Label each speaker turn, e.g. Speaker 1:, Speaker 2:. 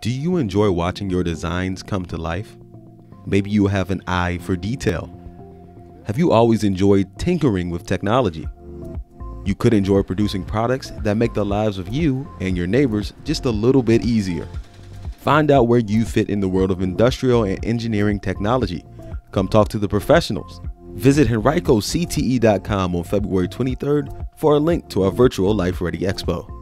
Speaker 1: Do you enjoy watching your designs come to life? Maybe you have an eye for detail. Have you always enjoyed tinkering with technology? You could enjoy producing products that make the lives of you and your neighbors just a little bit easier. Find out where you fit in the world of industrial and engineering technology. Come talk to the professionals. Visit HenricoCTE.com on February 23rd for a link to our virtual Life Ready Expo.